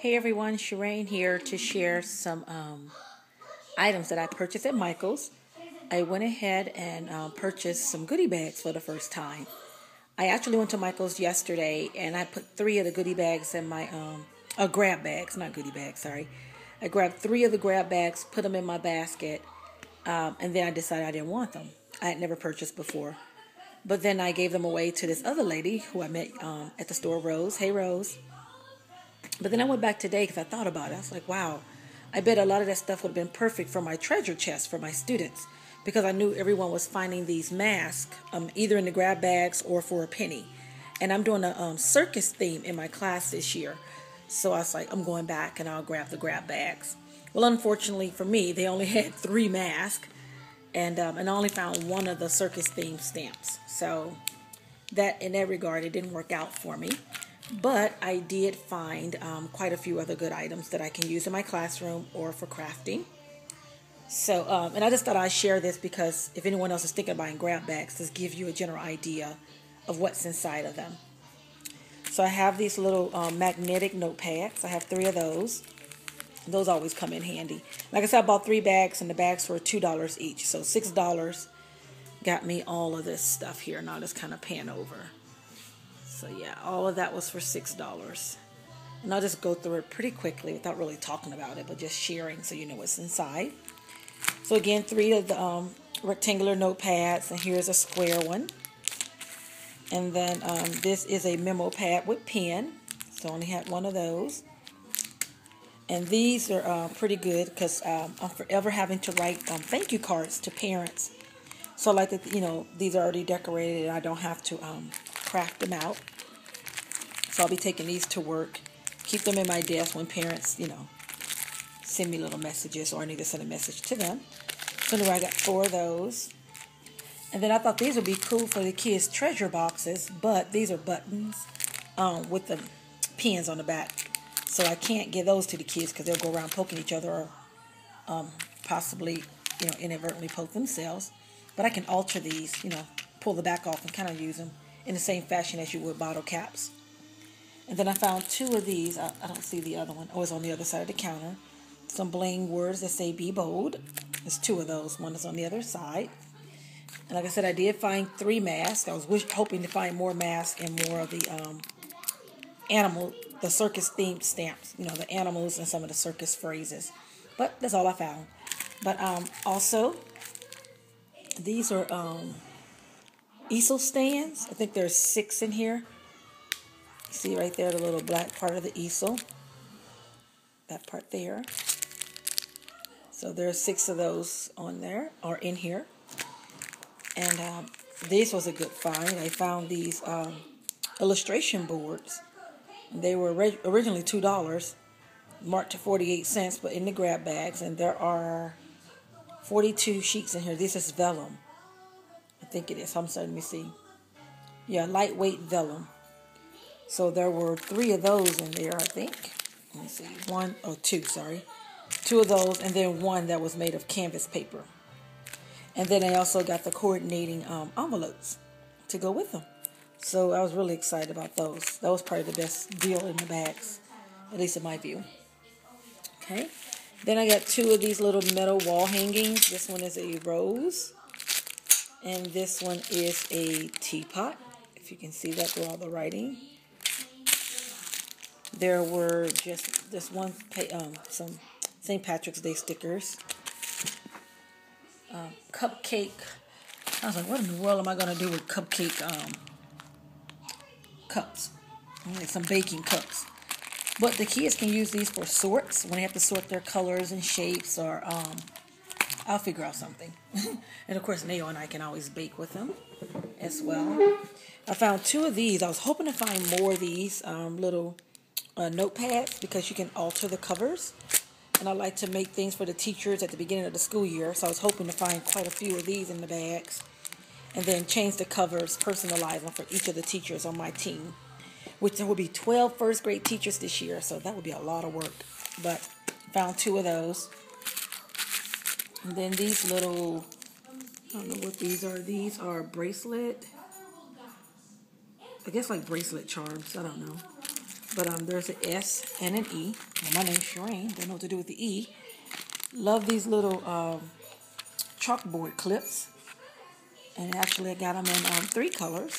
Hey everyone, Shireen here to share some um, items that I purchased at Michael's. I went ahead and um, purchased some goodie bags for the first time. I actually went to Michael's yesterday and I put three of the goodie bags in my um, uh, grab bags, not goodie bags, sorry. I grabbed three of the grab bags, put them in my basket, um, and then I decided I didn't want them. I had never purchased before. But then I gave them away to this other lady who I met um, at the store, Rose. Hey, Rose. But then I went back today because I thought about it. I was like, wow, I bet a lot of that stuff would have been perfect for my treasure chest for my students because I knew everyone was finding these masks um, either in the grab bags or for a penny. And I'm doing a um, circus theme in my class this year. So I was like, I'm going back and I'll grab the grab bags. Well, unfortunately for me, they only had three masks, and um, and I only found one of the circus theme stamps. So that in that regard, it didn't work out for me. But I did find um, quite a few other good items that I can use in my classroom or for crafting. So, um, and I just thought I'd share this because if anyone else is thinking about buying grab bags, just give you a general idea of what's inside of them. So I have these little um, magnetic notepads. I have three of those. Those always come in handy. Like I said, I bought three bags, and the bags were $2 each. So $6 got me all of this stuff here. Now just kind of pan over. So yeah, all of that was for $6. And I'll just go through it pretty quickly without really talking about it, but just sharing so you know what's inside. So again, three of the um, rectangular notepads, and here's a square one. And then um, this is a memo pad with pen. So I only had one of those. And these are uh, pretty good because um, I'm forever having to write um, thank you cards to parents. So I like that, you know, these are already decorated and I don't have to craft them out. So I'll be taking these to work, keep them in my desk when parents, you know, send me little messages or I need to send a message to them. So anyway, I got four of those. And then I thought these would be cool for the kids' treasure boxes, but these are buttons um, with the pins on the back. So I can't give those to the kids because they'll go around poking each other or um, possibly, you know, inadvertently poke themselves. But I can alter these, you know, pull the back off and kind of use them in the same fashion as you would bottle caps. And then I found two of these. I, I don't see the other one. Oh, it's on the other side of the counter. Some bling words that say be bold. There's two of those. One is on the other side. And like I said, I did find three masks. I was wish, hoping to find more masks and more of the um, animal, the circus themed stamps. You know, the animals and some of the circus phrases. But that's all I found. But um, also, these are um, easel stands. I think there's six in here. See right there, the little black part of the easel. That part there. So there's six of those on there, or in here. And um, this was a good find. I found these um, illustration boards. They were originally $2, marked to 48 cents, but in the grab bags. And there are 42 sheets in here. This is vellum think it is. I'm sorry, let me see. Yeah, lightweight vellum. So there were three of those in there, I think. Let me see. One, oh, two, sorry. Two of those, and then one that was made of canvas paper. And then I also got the coordinating um, envelopes to go with them. So I was really excited about those. That was probably the best deal in the bags, at least in my view. Okay. Then I got two of these little metal wall hangings. This one is a rose. And this one is a teapot, if you can see that through all the writing. There were just this one, um, some St. Patrick's Day stickers. Um, cupcake. I was like, what in the world am I going to do with cupcake um, cups? Like some baking cups. But the kids can use these for sorts when they have to sort their colors and shapes or um, I'll figure out something. and of course, Neo and I can always bake with them as well. I found two of these. I was hoping to find more of these um, little uh, notepads because you can alter the covers. And I like to make things for the teachers at the beginning of the school year. So I was hoping to find quite a few of these in the bags. And then change the covers, personalize them for each of the teachers on my team. Which there will be 12 first grade teachers this year. So that would be a lot of work. But found two of those. And then these little, I don't know what these are. These are bracelet. I guess like bracelet charms. I don't know. but um, there's an S and an E. Well, my name's Shireen. Don't know what to do with the E. Love these little um, chalkboard clips. And actually, I got them in um, three colors.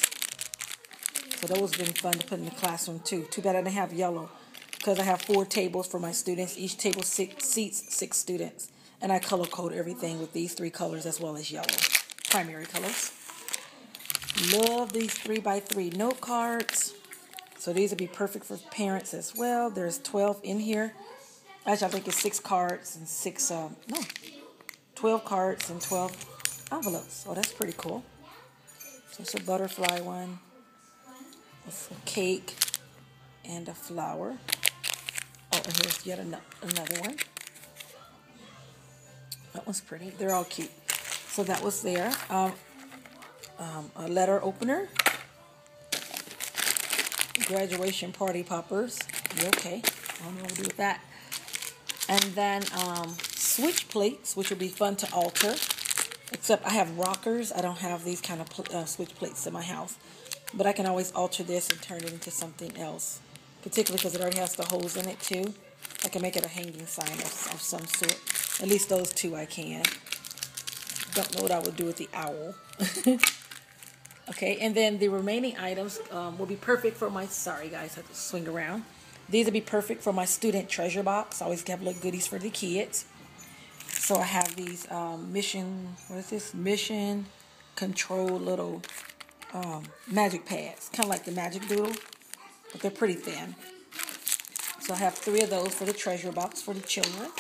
So those have been fun to put in the classroom too. Too bad I didn't have yellow because I have four tables for my students. Each table six, seats six students. And I color code everything with these three colors as well as yellow. Primary colors. Love these three by three note cards. So these would be perfect for parents as well. There's 12 in here. Actually, I think it's six cards and six, um, no, 12 cards and 12 envelopes. Oh, that's pretty cool. So it's a butterfly one with a cake and a flower. Oh, and here's yet another one. That one's pretty. They're all cute. So that was there. Um, um, a letter opener graduation party poppers. You okay? I don't know what to do with that. And then um, switch plates, which would be fun to alter. Except I have rockers. I don't have these kind of pl- uh, switch plates in my house. But I can always alter this and turn it into something else. Particularly because it already has the holes in it too. I can make it a hanging sign of, of some sort. At least those two I can. Don't know what I would do with the owl. Okay, and then the remaining items um, will be perfect for my, sorry guys, I have to swing around. These will be perfect for my student treasure box. I always have little goodies for the kids. So I have these um, mission, what is this? Mission control little um, magic pads. Kind of like the magic doodle, but they're pretty thin. So I have three of those for the treasure box for the children.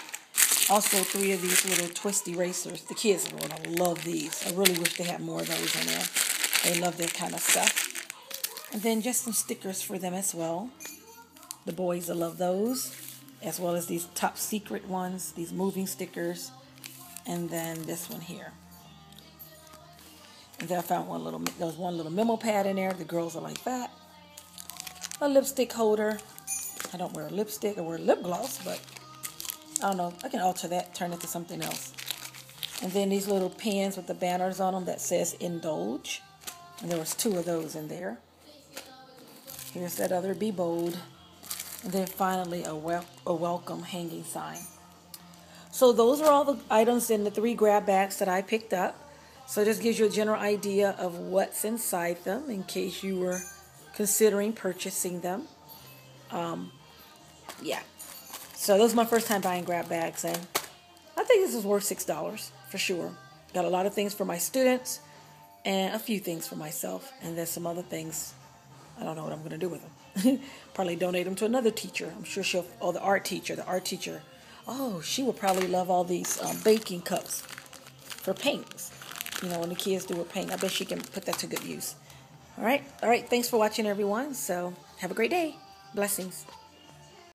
Also three of these little twist erasers. The kids are going to love these. I really wish they had more of those in there. They love that kind of stuff. And then just some stickers for them as well. The boys will love those, as well as these top secret ones, these moving stickers, and then this one here. And then I found one little, there was one little memo pad in there. The girls are like that. A lipstick holder. I don't wear a lipstick, I wear lip gloss, but I don't know. I can alter that, turn it to something else. And then these little pens with the banners on them that says indulge. And there was two of those in there. Here's that other Be Bold. And then finally a, wel- a welcome hanging sign. So those are all the items in the three grab bags that I picked up. So it just gives you a general idea of what's inside them in case you were considering purchasing them. Um, yeah. So this is my first time buying grab bags and I think this is worth $6 for sure. Got a lot of things for my students and a few things for myself, and then some other things. I don't know what I'm going to do with them. probably donate them to another teacher. I'm sure she'll, oh, the art teacher, the art teacher. Oh, she will probably love all these um, baking cups for paints. You know, when the kids do a paint, I bet she can put that to good use. All right, all right. Thanks for watching, everyone. So have a great day. Blessings.